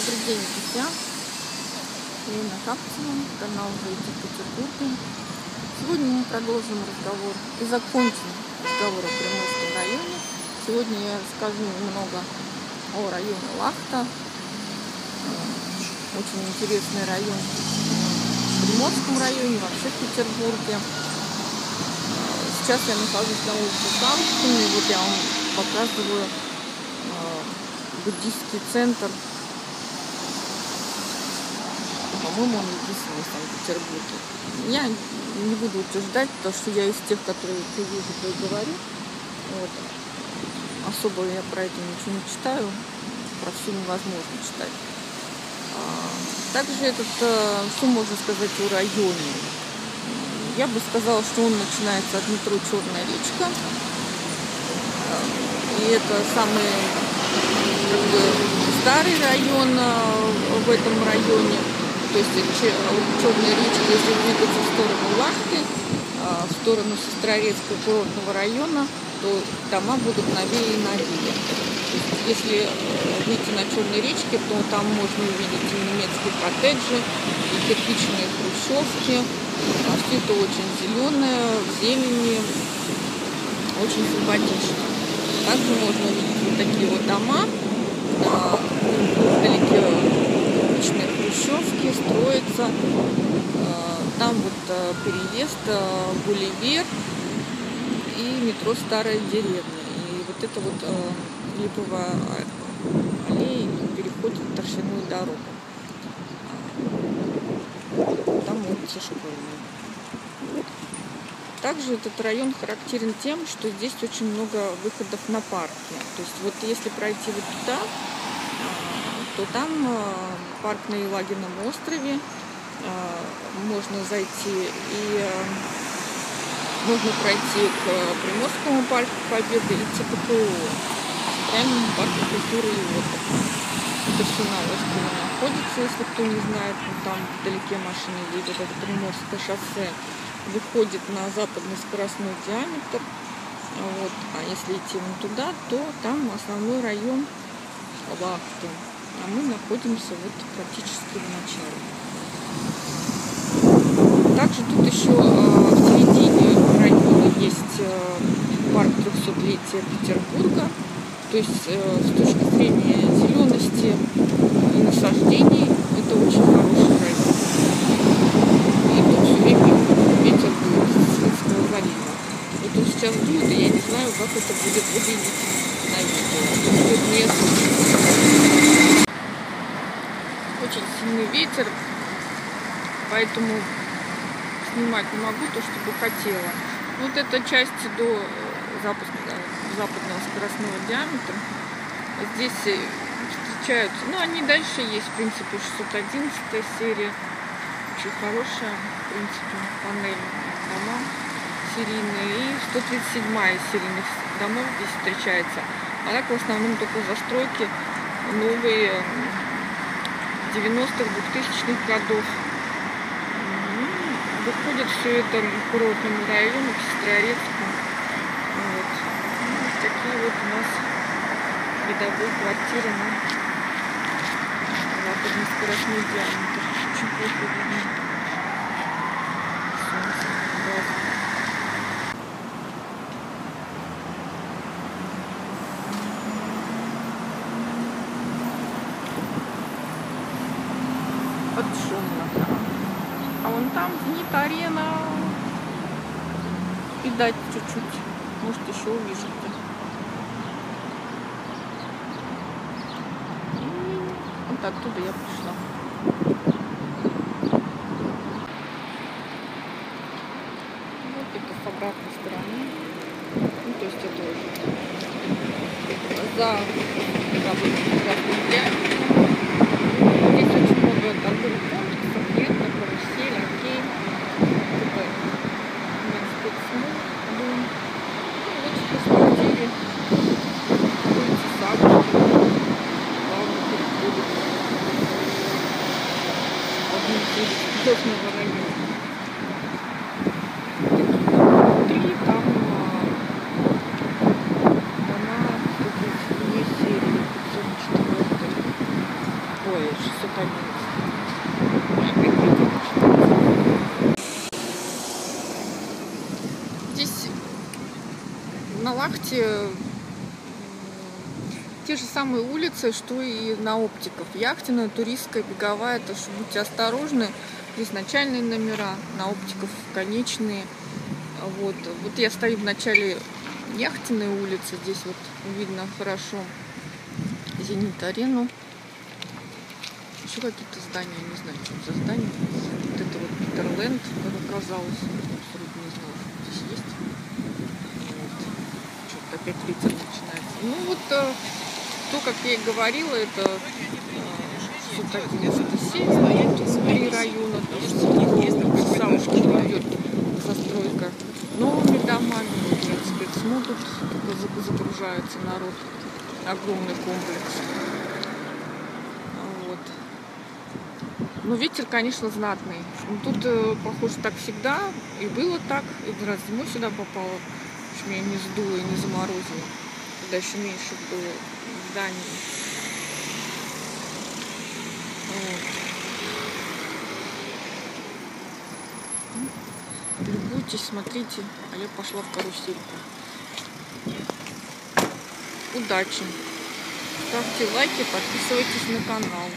Добрый день, друзья. Елена Капцева, канал «Жить в Петербурге». Сегодня мы продолжим разговор и закончим разговор о Приморском районе. Сегодня я расскажу немного о районе Лахта. Очень интересный район в Приморском районе, вообще в Петербурге. Сейчас я нахожусь на улице Самскина, и вот я вам показываю буддийский центр. По-моему, он единственный в Санкт-Петербурге. Я не буду утверждать, потому что я из тех, которые ты вижу, то и говорю. Вот. Особо я про это ничего не читаю. Про все невозможно читать. А, также этот, э, что можно сказать о районе? Я бы сказала, что он начинается от метро Черная речка. И это самый как бы, старый район а, в этом районе. То есть Черная речка, если двигаться в сторону Лахты, а, в сторону Сестрорецкого курортного района, то дома будут новее и новее. Если э, выйти на Черной речке, то там можно увидеть и немецкие коттеджи, и кирпичные хрущевки. А все это очень зеленое, в зелени, очень симпатично. Также можно увидеть вот такие вот дома, вдалеке обычные хрущевки строятся. Там вот переезд Гулливер и метро Старая деревня. И вот это вот липовая аллея переходит в торфяную дорогу. Там улица школьная. Также этот район характерен тем, что здесь очень много выходов на парки. То есть вот если пройти вот туда, а, то там а, парк на Елагином острове, а, можно зайти и можно пройти к Приморскому парку Победы и типа КО, Центральному парку культуры и отдыха. Это на острове находится, если кто не знает, ну, там вдалеке машины едет, это Приморское шоссе выходит на западный скоростной диаметр. Вот. А если идти вон туда, то там основной район Лахты. А мы находимся вот практически в начале. Также тут еще э, в середине района есть э, парк 300-летия Петербурга. То есть э, с точки зрения зелености и насаждений это очень хороший район. И тут все время ветер будет с Финского залива. Вот он сейчас дует, и я не знаю, как это будет выглядеть на видео. Тут очень сильный ветер, поэтому снимать не могу то, что бы хотела. Вот эта часть до э, западного, западного скоростного диаметра. Здесь э, встречаются, ну они дальше есть, в принципе, 611 серия. Очень хорошая принципе, панель дома серийные. И 137 серийных домов здесь встречается. А так в основном только застройки новые 90-х, 2000-х годов. Выходит все это к курортному району, к Сестрорецку. Вот. Вот такие вот у нас видовые квартиры на западный скоростной диаметр. Очень плохо видно. под шумно. А вон арена. Видать чуть-чуть. Может еще увидите. Вот оттуда я пришла. Вот это с обратной стороны. Ну, то есть это уже за Дожного района. Внутри там дома 132 серии, 504 поезд. Здесь на Лахте те же самые улицы, что и на оптиков. Яхтенная, туристская, беговая, так что будьте осторожны. Здесь номера, на оптиков конечные. Вот, вот я стою в начале яхтенной улицы, здесь вот видно хорошо Зенит-арену. Еще какие-то здания, не знаю, что за здание. Вот это вот Питерленд, как оказалось. Абсолютно не знала, что здесь есть. Вот. Что-то опять ветер начинается. Ну вот э, то, как я и говорила, это все-таки север, три района, то есть Саушки идет застройка новыми домами, вот, спецмодут, загружается народ, огромный комплекс. Вот. Ну, ветер, конечно, знатный. Но тут, э, похоже, так всегда. И было так. И раз зимой сюда попало. В общем, меня не сдуло и не заморозило. Тогда еще меньше было зданий. Вот. Любуйтесь, смотрите, а я пошла в карусельку. Удачи! Ставьте лайки, подписывайтесь на канал.